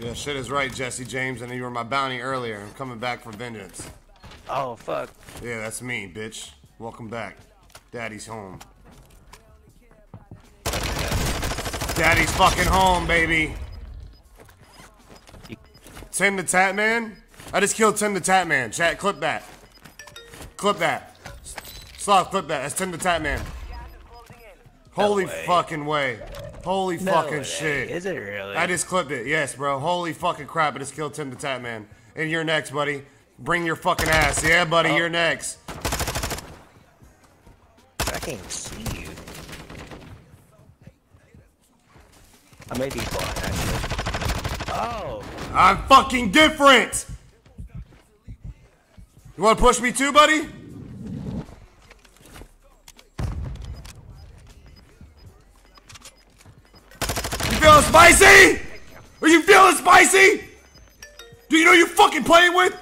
Yeah, shit is right, Jesse James, and you were my bounty earlier. I'm coming back for vengeance. Oh fuck. Yeah, that's me, bitch. Welcome back. Daddy's home. Daddy's fucking home, baby. Tim the Tat Man? I just killed Tim the Tat Man. Chat, clip that. Clip that. Sloth, clip that. That's Tim the Tat Man. Holy way. fucking way. Holy No fucking shit. Is it really? I just clipped it. Yes, bro. Holy fucking crap. I just killed Tim the Tat Man. And you're next, buddy. Bring your fucking ass. Yeah, buddy, Oh. you're next. I can't see you. I may be blind actually. Oh. I'm fucking different. You want to push me too, buddy? Spicy? Are you feeling spicy? Do you know you fucking playing with?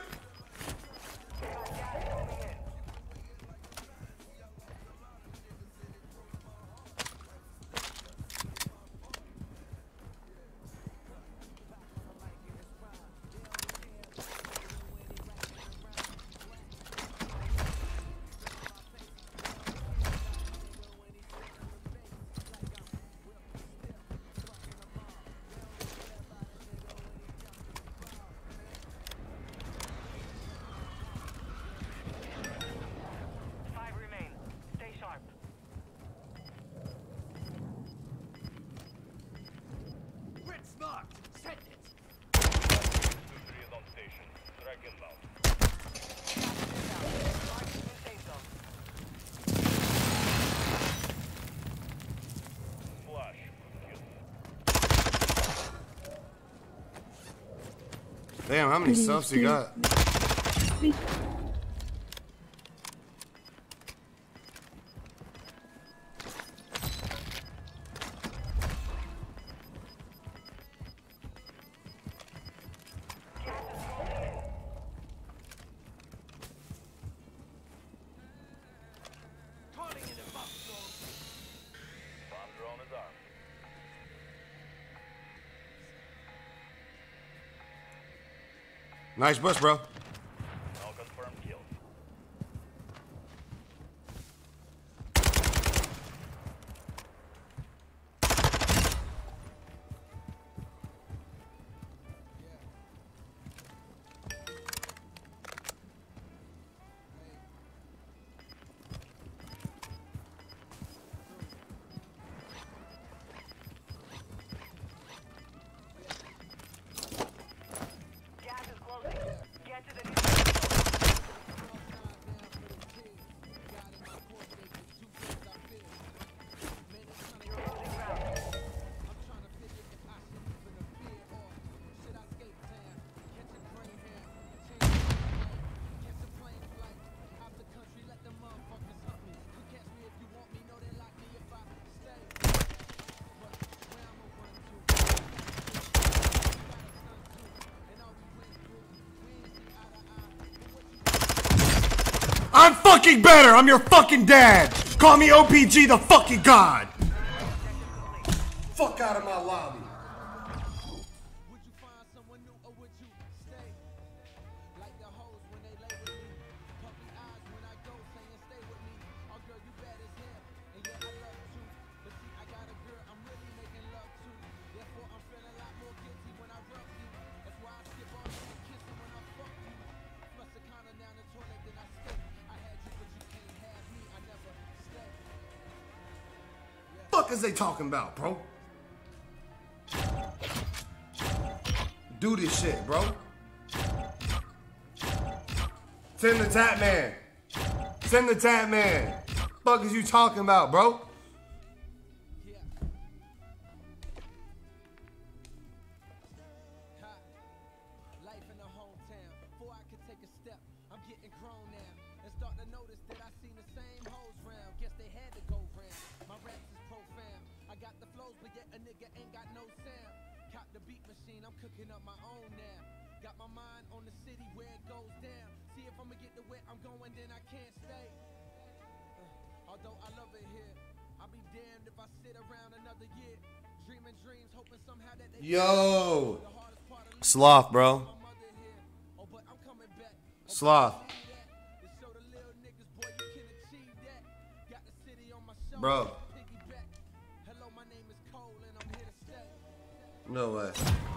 Damn, how many subs you got? Nice bus, bro. Fucking better. I'm your fucking dad. Call me OPG the fucking god. Fuck out of my lobby. Fuck is they talking about, bro? Do this shit, bro. Send the tap man. Send the tap man. Fuck is you talking about, bro? Getting grown now. And start to notice that I seen the same hoes round. Guess they had to got the flows, but yet a nigga ain't got no sound. Cop the beat machine, I'm cooking up my own now. Got my mind on the city where it goes down. See if I'ma get the where I'm going, then I can't stay. Uh, although I love it here, I'll be damned if I sit around another year. Dreaming dreams, hoping somehow that they Yo. the hardest part of Sloth, bro. Oh, but I'm coming back. Sloth. To No way.